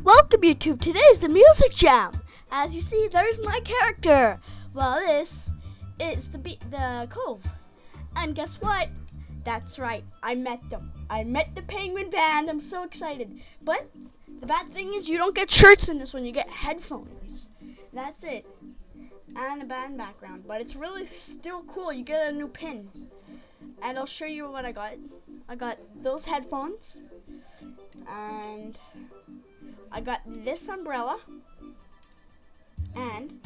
Welcome YouTube. Today's the music jam. As you see, there's my character. Well, this is the the cove. And guess what? That's right. I met them. I met the Penguin Band. I'm so excited. But the bad thing is you don't get shirts in this one. You get headphones. That's it. And a band background. But it's really still cool. You get a new pin. And I'll show you what I got. I got those headphones. And I got this umbrella and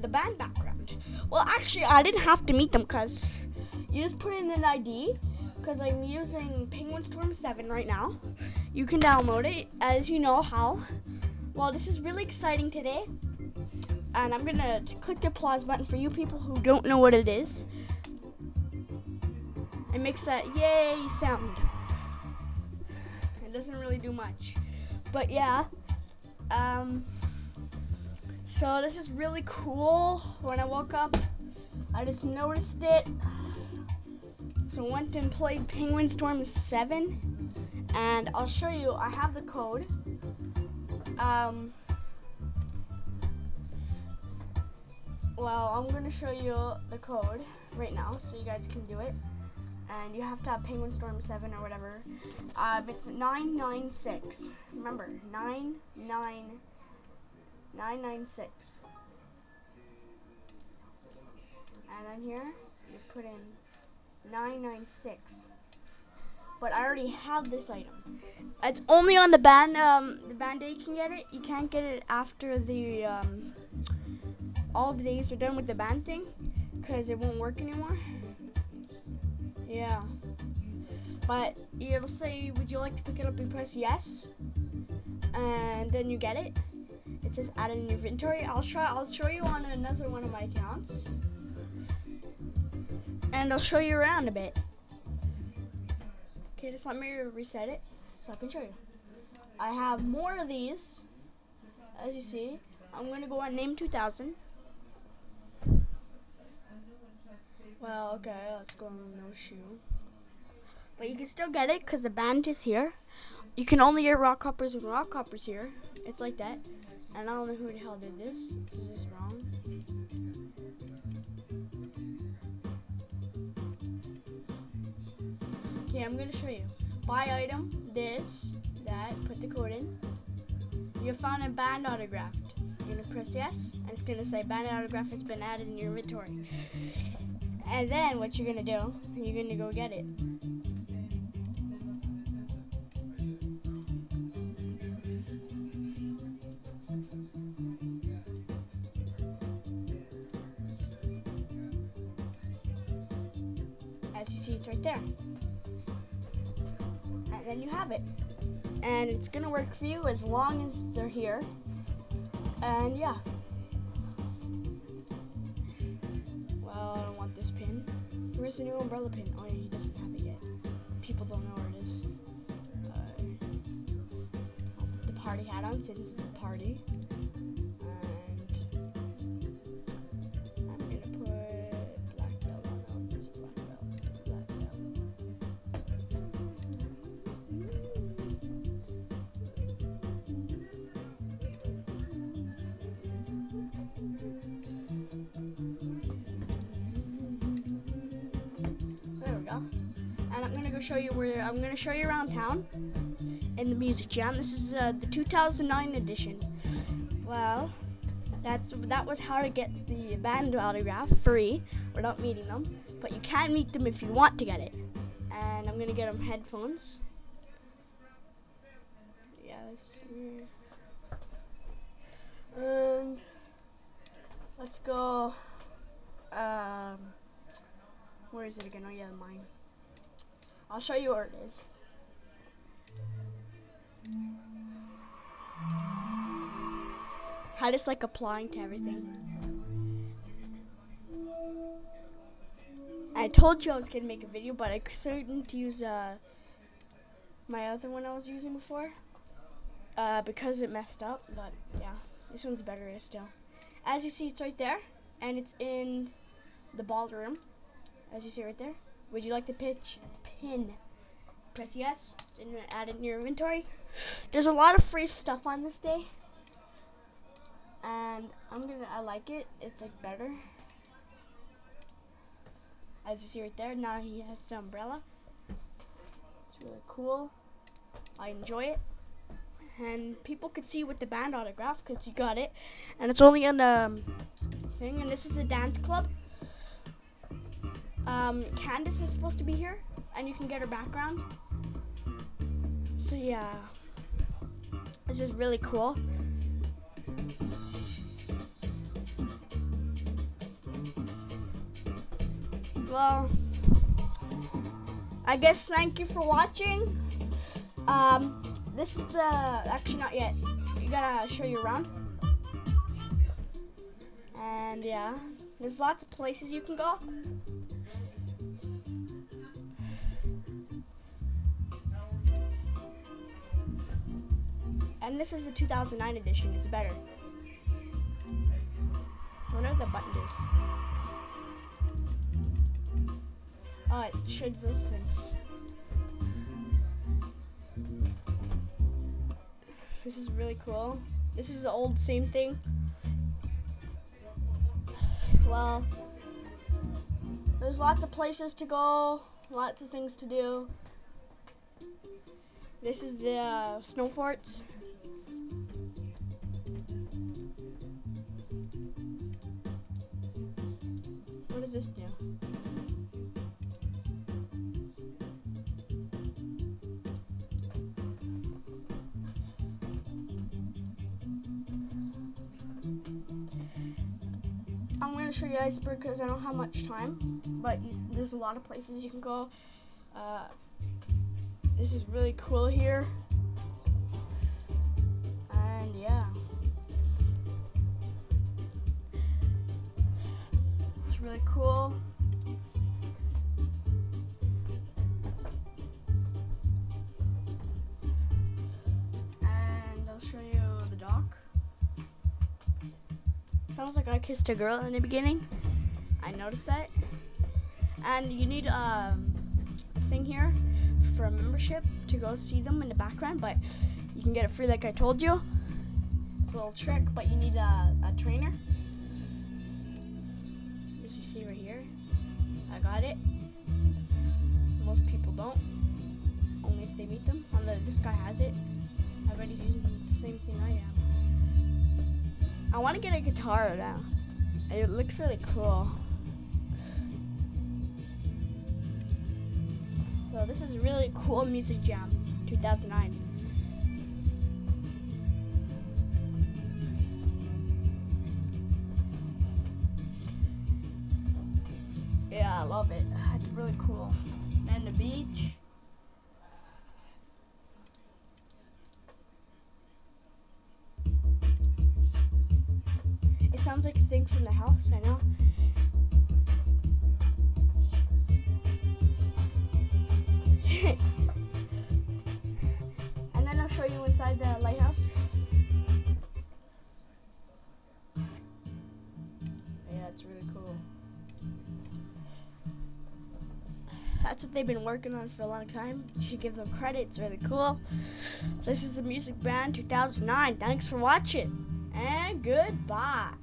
the band background. Well, actually, I didn't have to meet them because you just put in an ID because I'm using Penguin Storm 7 right now. You can download it as you know how. Well, this is really exciting today. And I'm going to click the applause button for you people who don't know what it is. It makes that yay sound. It doesn't really do much. But yeah. Um so this is really cool. When I woke up, I just noticed it. So I went and played Penguin Storm 7. And I'll show you, I have the code. Um well, I'm gonna show you the code right now so you guys can do it and you have to have Penguin Storm 7 or whatever. Uh, it's 996. Remember, 99996. And then here, you put in 996. But I already have this item. It's only on the band, um, the band day you can get it. You can't get it after the, um, all the days are done with the band thing, because it won't work anymore. Yeah. But it'll say, would you like to pick it up? You press yes. And then you get it. It says add in your inventory. I'll try I'll show you on another one of my accounts. And I'll show you around a bit. Okay, just let me reset it so I can show you. I have more of these. As you see. I'm gonna go on name 2000. Well, okay, let's go on no shoe. But you can still get it because the band is here. You can only get Rockhopper's when Rockhopper's here. It's like that. And I don't know who the hell did this. This is wrong. Okay, I'm gonna show you. Buy item, this, that, put the code in. You found a band autographed. You're gonna press yes, and it's gonna say band autograph has been added in your inventory. And then what you're gonna do, you're gonna go get it. As you see, it's right there. And then you have it. And it's gonna work for you as long as they're here. And yeah. This pin. Where's the new umbrella pin? Oh, yeah, he doesn't have it yet. People don't know where it is. Uh, the party hat on since it's a party. I'm gonna go show you where I'm gonna show you around town in the music jam. This is uh, the 2009 edition. Well, that's that was how to get the band autograph free without meeting them. But you can meet them if you want to get it. And I'm gonna get them headphones. Yes. And let's go. Um, where is it again? Oh yeah, mine. I'll show you where it is. How it's like applying to everything. I told you I was gonna make a video, but I couldn't use uh, my other one I was using before uh, because it messed up. But yeah, this one's better still. As you see, it's right there, and it's in the ballroom as you see right there. Would you like to pitch pin press yes. It's in, add it in your inventory. There's a lot of free stuff on this day, and I'm gonna. I like it. It's like better. As you see right there, now he has the umbrella. It's really cool. I enjoy it. And people could see with the band autograph because you got it. And it's only on the um, thing. And this is the dance club. Um, Cadence is supposed to be here. And you can get her background. So yeah. This is really cool. Well, I guess thank you for watching. Um, this is the actually not yet. You gotta show you around. And yeah, there's lots of places you can go. And this is the 2009 edition. It's better. I wonder what the button is. Oh, it shows those things. This is really cool. This is the old same thing. Well, there's lots of places to go, lots of things to do. This is the uh, snow forts. What does this do? I'm gonna show you iceberg because I don't have much time, but there's a lot of places you can go. Uh, this is really cool here, and yeah, really cool. And I'll show you the dock. Sounds like I kissed a girl in the beginning. I noticed that. And you need um, a thing here for a membership to go see them in the background, but you can get it free like I told you. It's a little trick, but you need a, a trainer. You see right here, I got it. Most people don't, only if they meet them. This guy has it. i Everybody's using the same thing I am. I want to get a guitar now. It looks really cool. So this is a really cool music jam, 2009. I love it. It's really cool. And the beach. It sounds like a thing from the house, I know. and then I'll show you inside the lighthouse. Yeah, it's really cool. That's what they've been working on for a long time. You should give them credit. It's really cool. This is the Music Band 2009. Thanks for watching and goodbye.